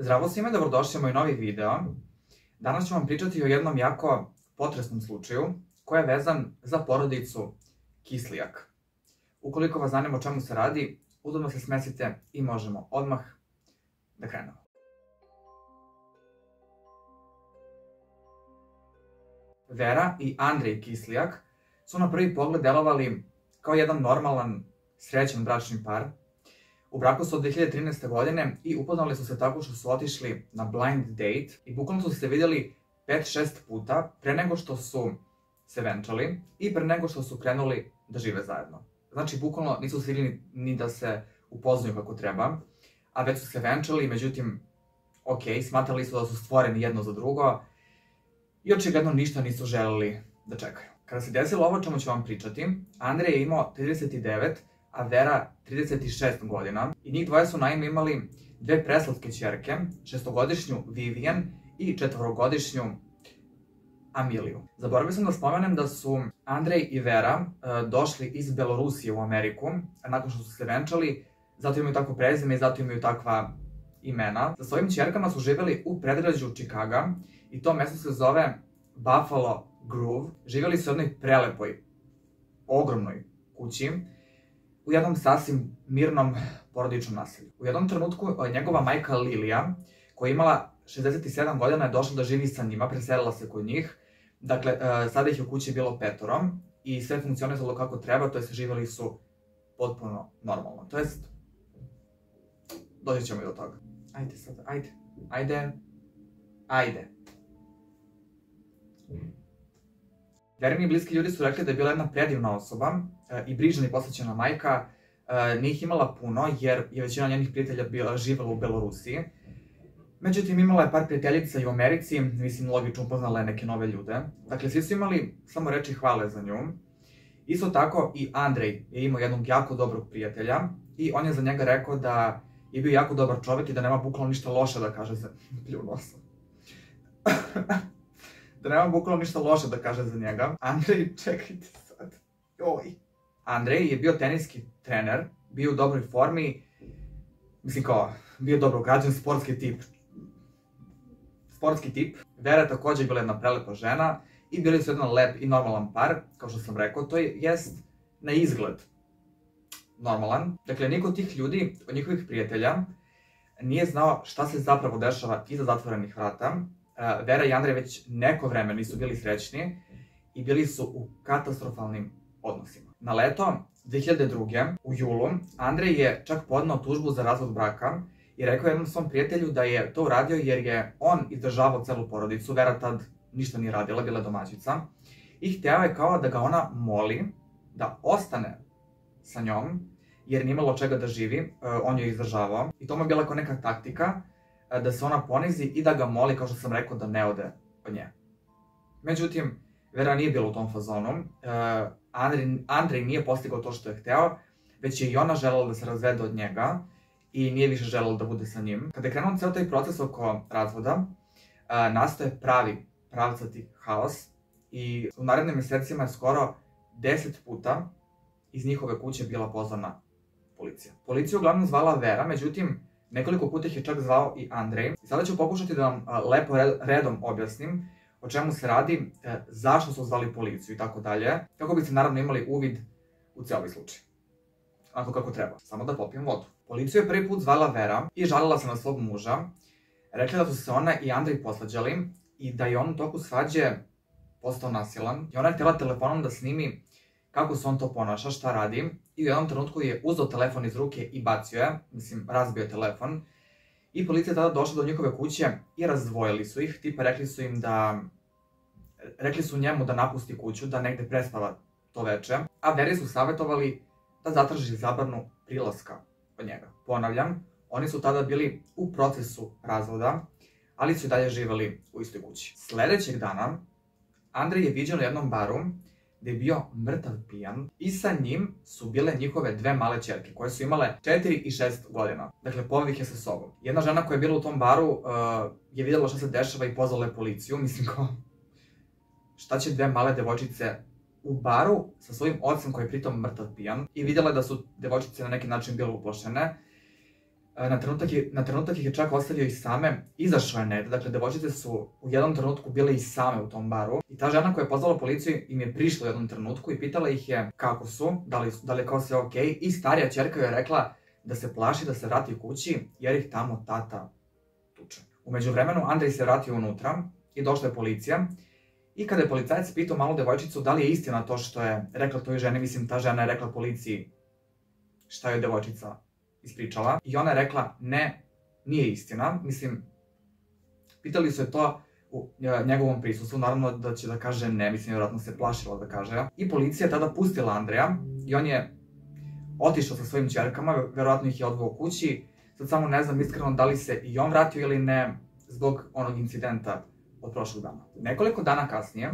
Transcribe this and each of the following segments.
Zdravo svima, dobrodošli u moj novi video. Danas ću vam pričati o jednom jako potresnom slučaju koji je vezan za porodicu Kislijak. Ukoliko vas zanima o čemu se radi, udobno se smesite i možemo odmah da krenemo. Vera i Andrej Kislijak su na prvi pogled delovali kao jedan normalan, srećan bračni par. U braku su od 2013. godine i upoznali su se tako što su otišli na blind date i bukvalno su se vidjeli 5-6 puta pre nego što su se venčali i pre nego što su krenuli da žive zajedno. Znači, bukvalno nisu stigli ni da se upoznaju kako treba, a već su se venčali, međutim, ok, smatrali su da su stvoreni jedno za drugo i očigledno ništa nisu želeli da čekaju. Kada se desilo ovo čemu ću vam pričati, Andrej je imao 39, a Vera 36 godina i njih dvoje su naime imali dve preslatke čerke, šestogodišnju Vivian i četvorogodišnju Amiliju. Zaboravio sam da spomenem da su Andrej i Vera e, došli iz Belorusije u Ameriku, nakon što su se venčali, zato imaju takvo prezime i zato imaju takva imena. Sa svojim čerkama su živeli u predgrađu Čikaga i to mesto se zove Buffalo Groove. Živeli su u jednoj prelepoj, ogromnoj kući, u jednom sasvim mirnom porodičnom naselju. U jednom trenutku e, njegova majka Lilija, koja je imala 67 godina, je došla da živi sa njima, preselila se kod njih. Dakle, e, sada ih je u kući bilo petorom i sve funkcionisalo kako treba, to jest živeli su potpuno normalno. To jest, doći ćemo i do toga. Ajde sad, ajde, ajde, ajde. Verini bliski ljudi su rekli da je bila jedna predivna osoba i brižna i posvećena majka. E, nije ih imala puno, jer je većina njenih prijatelja bila živala u Belorusiji. Međutim, imala je par prijateljica i u Americi, mislim, logično upoznala je neke nove ljude. Dakle, svi su imali samo reči hvale za nju. Isto tako i Andrej je imao jednog jako dobrog prijatelja i on je za njega rekao da je bio jako dobar čovek i da nema bukvalno ništa loše da kaže za pljunuo sam. da nema bukvalno ništa loše da kaže za njega. Andrej, čekajte sad. Joj. Andrej je bio teniski trener, bio u dobroj formi, mislim kao, bio dobro građan, sportski tip. Sportski tip. Vera je takođe bila jedna prelepa žena i bili su jedan lep i normalan par, kao što sam rekao, to je, jest na izgled normalan. Dakle, niko od tih ljudi, od njihovih prijatelja, nije znao šta se zapravo dešava iza zatvorenih vrata, Eh, Vera i Andrej već neko vreme nisu bili srećni i bili su u katastrofalnim odnosima. Na leto 2002. u julu Andrej je čak podnao tužbu za razvod braka i rekao jednom svom prijatelju da je to uradio jer je on izdržavao celu porodicu, Vera tad ništa nije radila, bila domaćica, i hteo je kao da ga ona moli da ostane sa njom, jer nije imalo čega da živi, eh, on je izdržavao. I to mu je bila kao neka taktika E, da se ona ponizi i da ga moli, kao što sam rekao, da ne ode od nje. Međutim, Vera nije bila u tom fazonu. E, Andrej, Andrej nije postigao to što je hteo, već je i ona želela da se razvede od njega i nije više želela da bude sa njim. Kada je krenuo ceo taj proces oko razvoda, e, nastaje pravi pravcati haos i u narednim mesecima je skoro 10 puta iz njihove kuće bila pozvana policija. Policija uglavnom zvala Vera, međutim, Nekoliko puta ih je čak zvao i Andrej. Sada ću pokušati da vam lepo redom objasnim o čemu se radi, e, zašto su zvali policiju i tako dalje, kako biste naravno imali uvid u ceo ovaj slučaj. Ako kako treba. Samo da popijem vodu. Policiju je prvi put zvala Vera i žalila se na svog muža. Rekla da su se ona i Andrej posvađali i da je on u toku svađe postao nasilan. I ona je htjela telefonom da snimi kako se on to ponaša, šta radi. I u jednom trenutku je uzeo telefon iz ruke i bacio je, mislim, razbio je telefon. I policija je tada došla do njihove kuće i razdvojili su ih, tipa rekli su im da... Rekli su njemu da napusti kuću, da negde prespava to veče, a Veri su savjetovali da zatraži zabranu prilaska od njega. Ponavljam, oni su tada bili u procesu razvoda, ali su i dalje živali u istoj kući. Sledećeg dana, Andrej je viđen u jednom baru gde je bio mrtav pijan i sa njim su bile njihove dve male čerke koje su imale 4 i 6 godina. Dakle, poveo ih je sa sobom. Jedna žena koja je bila u tom baru uh, je videla šta se dešava i pozvala je policiju. Mislim kao, šta će dve male devojčice u baru sa svojim ocem koji je pritom mrtav pijan. I vidjela da su devojčice na neki način bile uplašene. E, na trenutak, je, na trenutak ih je čak ostavio i same, izašao je Ned, dakle devojčice su u jednom trenutku bile i same u tom baru. I ta žena koja je pozvala policiju im je prišla u jednom trenutku i pitala ih je kako su, da li, da li kao sve okej. Okay, i starija čerka je rekla da se plaši da se vrati kući jer ih tamo tata tuče. Umeđu vremenu Andrej se vratio unutra i došla je policija i kada je policajac pitao malu devojčicu da li je istina to što je rekla toj ženi, mislim ta žena je rekla policiji šta je devojčica ispričala. I ona je rekla ne, nije istina, mislim, pitali su je to u e, njegovom prisustvu, naravno da će da kaže ne, mislim, vjerojatno se plašila da kaže. I policija je tada pustila Andreja i on je otišao sa svojim čerkama, verovatno ih je odveo kući, sad samo ne znam iskreno da li se i on vratio ili ne zbog onog incidenta od prošlog dana. Nekoliko dana kasnije,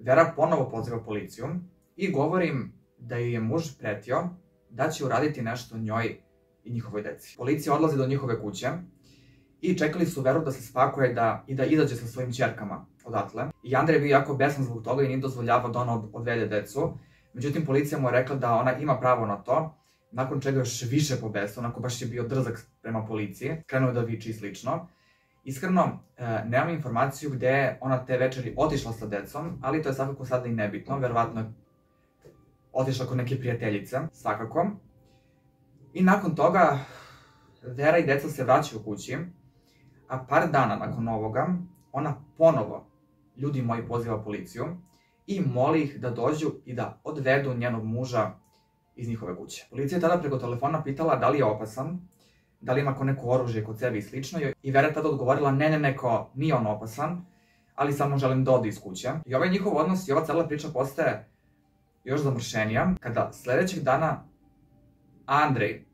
Vera ponovo poziva policiju i govori im da je muž pretio da će uraditi nešto njoj i njihovoj deci. Policija odlazi do njihove kuće i čekali su Veru da se spakuje da, i da izađe sa svojim čerkama odatle. I Andrej je bio jako besan zbog toga i nije dozvoljavao da ona odvede decu. Međutim, policija mu je rekla da ona ima pravo na to, nakon čega još više pobesao, onako baš je bio drzak prema policiji, krenuo da viči i slično. Iskreno, e, nemam informaciju gde je ona te večeri otišla sa decom, ali to je svakako sada i nebitno, verovatno je otišla kod neke prijateljice, svakako. I nakon toga, Vera i deca se vraćaju kući, a par dana nakon ovoga, ona ponovo, ljudi moji, poziva policiju i moli ih da dođu i da odvedu njenog muža iz njihove kuće. Policija je tada preko telefona pitala da li je opasan, da li ima ko neko oružje kod sebe i slično, i Vera tada odgovorila ne, ne, neko, nije on opasan, ali samo želim da ode iz kuće. I ovaj njihov odnos i ova cela priča postaje još zamršenija, kada sledećeg dana Andrej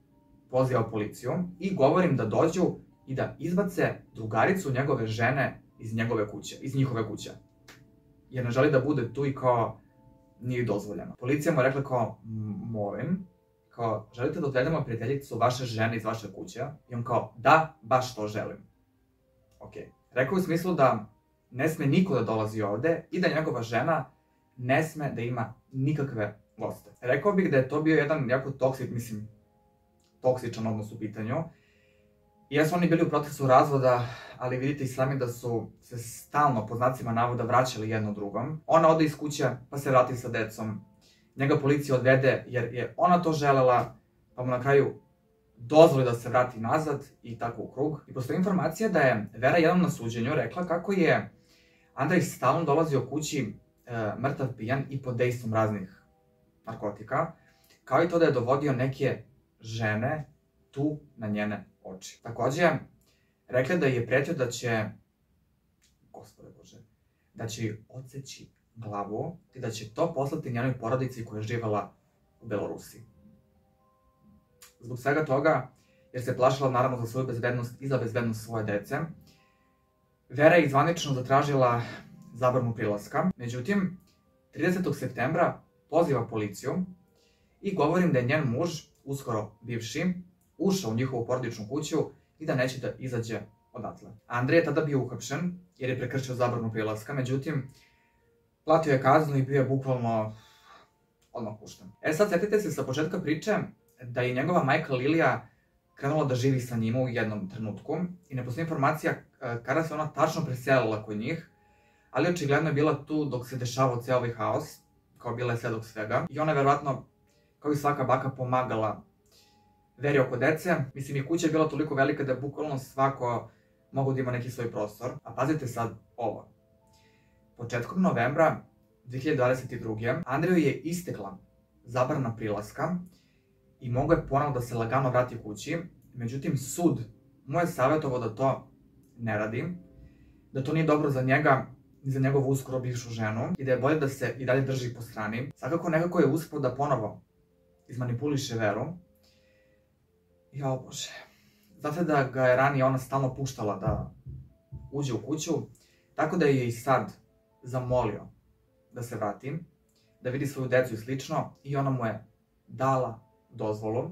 poziva policiju i govorim da dođu i da izbace drugaricu njegove žene iz njegove kuće, iz njihove kuće. Jer ne želi da bude tu i kao nije dozvoljeno. Policija mu rekla kao, molim, kao, želite da odvedemo prijateljicu vaše žene iz vaše kuće? I on kao, da, baš to želim. Ok. Rekao u smislu da ne sme niko da dolazi ovde i da njegova žena ne sme da ima nikakve goste. Rekao bih da je to bio jedan jako toksik, mislim, toksičan odnos u pitanju. I jesu oni bili u procesu razvoda, ali vidite i sami da su se stalno, po znacima navoda, vraćali jedno drugom. Ona ode iz kuće, pa se vrati sa decom. Njega policija odvede jer je ona to želela, pa mu na kraju dozvoli da se vrati nazad i tako u krug. I postoji informacija da je Vera jednom na suđenju rekla kako je Andrej stalno dolazio kući e, mrtav pijan i pod dejstvom raznih narkotika, kao i to da je dovodio neke žene tu na njene oči. Takođe, rekla da je pretio da će, gospode Bože, da će odseći glavu i da će to poslati njenoj porodici koja je živala u Belorusiji. Zbog svega toga, jer se plašila naravno za svoju bezbednost i za bezbednost svoje dece, Vera je izvanično zatražila zabranu prilaska. Međutim, 30. septembra poziva policiju i govorim da je njen muž, uskoro bivši, ušao u njihovu porodičnu kuću i da neće da izađe odatle. Andrej je tada bio uhapšen jer je prekršio zabranu prilaska, međutim, platio je kaznu i bio je bukvalno odmah pušten. E sad, setite se sa početka priče da je njegova majka Lilija krenula da živi sa njima u jednom trenutku i ne postoji informacija e, kada se ona tačno preselila kod njih, ali očigledno je bila tu dok se dešavao ceo ovaj haos, kao bila je svedok svega. I ona je verovatno, kao i svaka baka, pomagala veri oko dece. Mislim, i kuća je bila toliko velika da je bukvalno svako mogu da ima neki svoj prostor. A pazite sad ovo. Početkom novembra 2022. Andreju je istekla zabrana prilaska i mogo je ponovno da se lagano vrati kući. Međutim, sud mu je savjetovao da to ne radi, da to nije dobro za njega ni za njegovu uskoro bivšu ženu i da je bolje da se i dalje drži po strani. Svakako nekako je uspio da ponovo izmanipuliše veru. Ja, bože. Znate da ga je ranije ona stalno puštala da uđe u kuću, tako da je i sad zamolio da se vrati, da vidi svoju decu i slično, i ona mu je dala dozvolu.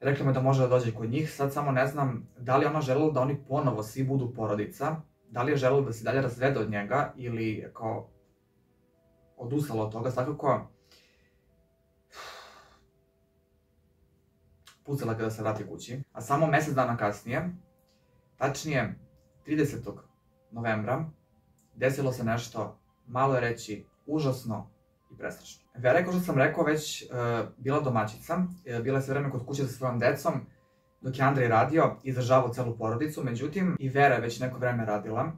Rekla mu da može da dođe kod njih, sad samo ne znam da li ona želela da oni ponovo svi budu porodica, da li je želelo da se dalje razvede od njega ili kao odustala od toga, svakako pucala kada se vrati kući, a samo mesec dana kasnije, tačnije 30. novembra, desilo se nešto, malo je reći, užasno i prestrašno. Vera je, kao što sam rekao, već uh, bila domaćica, uh, bila je sve vreme kod kuće sa svojom decom, dok je Andrej radio izdržavao celu porodicu, međutim, i Vera je već neko vreme radila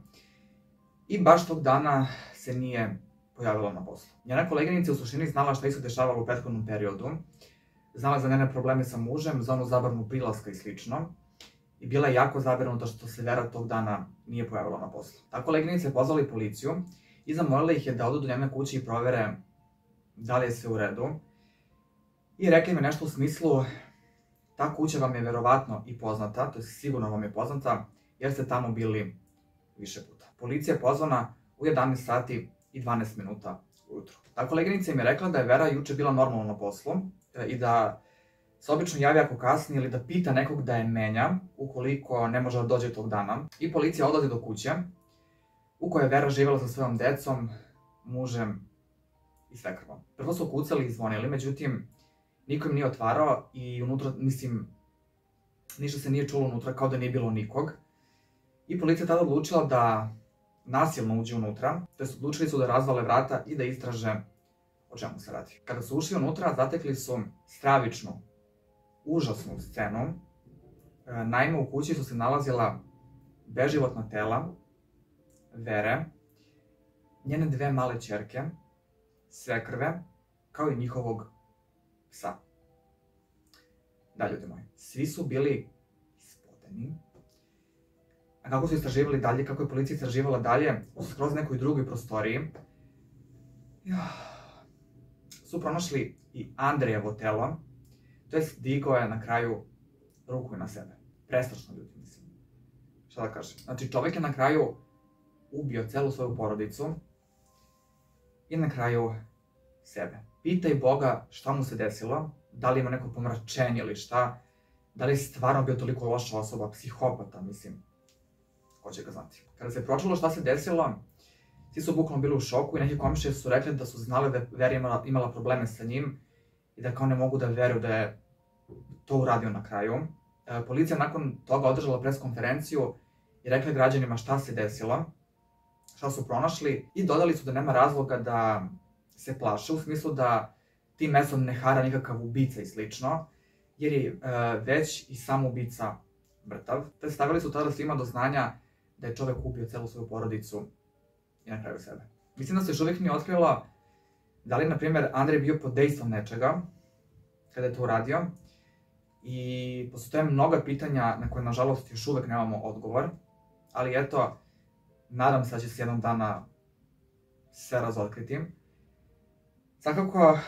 i baš tog dana se nije pojavila na poslu. Njena koleginica u suštini znala šta je se dešavalo u prethodnom periodu, znala za njene probleme sa mužem, za onu zabranu prilaska i slično, i bila je jako zabrinuta što se Vera tog dana nije pojavila na poslu. Ta koleginica je pozvala i policiju i zamolila ih je da odu do njene kuće i provere da li je sve u redu. I rekla im nešto u smislu, ta kuća vam je verovatno i poznata, to je sigurno vam je poznata, jer ste tamo bili više puta. Policija je pozvana u 11 sati i 12 minuta ujutru. Ta koleginica im je rekla da je Vera juče bila normalno na poslu e, i da se obično javi ako kasni ili da pita nekog da je menja, ukoliko ne može da dođe tog dana. I policija odlazi do kuće, u kojoj je Vera živela sa svojom decom, mužem i svekrvom. Prvo su kucali i zvonili, međutim, niko im nije otvarao i unutra, mislim, ništa se nije čulo unutra, kao da nije bilo nikog. I policija tada odlučila da nasilno uđe unutra, te su odlučili su da razvale vrata i da istraže o čemu se radi. Kada su ušli unutra, zatekli su stravičnu, užasnu scenu. E, naime, u kući su se nalazila beživotna tela Vere, njene dve male čerke, svekrve, kao i njihovog psa. Da, ljudi moji, svi su bili ispodeni, A kako su istraživali dalje, kako je policija istraživala dalje, u skroz nekoj drugoj prostoriji, su pronašli i Andrejevo telo, to jest digao je na kraju ruku na sebe. Prestrašno ljudi, mislim. Šta da kažem? Znači, čovek je na kraju ubio celu svoju porodicu i na kraju sebe. Pitaj Boga šta mu se desilo, da li ima neko pomračenje ili šta, da li je stvarno bio toliko loša osoba, psihopata, mislim ko će ga znati. Kada se pročulo šta se desilo, svi su bukvalno bili u šoku i neke komšije su rekli da su znali da je Vera imala, imala probleme sa njim i da kao ne mogu da veruju da je to uradio na kraju. E, policija nakon toga održala pres konferenciju i rekla građanima šta se desilo, šta su pronašli i dodali su da nema razloga da se plaše, u smislu da tim mesom ne hara nikakav ubica i slično, jer je e, već i sam ubica mrtav. Te stavili su tada svima do znanja da je čovek ubio celu svoju porodicu i na kraju sebe. Mislim da se još uvijek nije otkrila da li, na primjer, Andrej bio pod dejstvom nečega kada je to uradio i postoje mnoga pitanja na koje, nažalost, još uvek nemamo odgovor, ali eto, nadam se da će se jednog dana sve razotkriti. Svakako,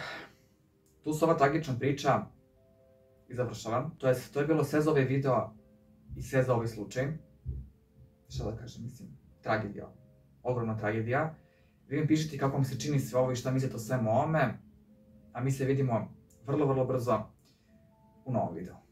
tu se ova tragična priča i završava. To je, to je bilo sve za ovaj video i sve za ovaj slučaj šta da kažem, mislim, tragedija, ogromna tragedija. Vi mi pišite kako vam se čini sve ovo i šta mislite o svemu ovome, a mi se vidimo vrlo, vrlo brzo un ovido.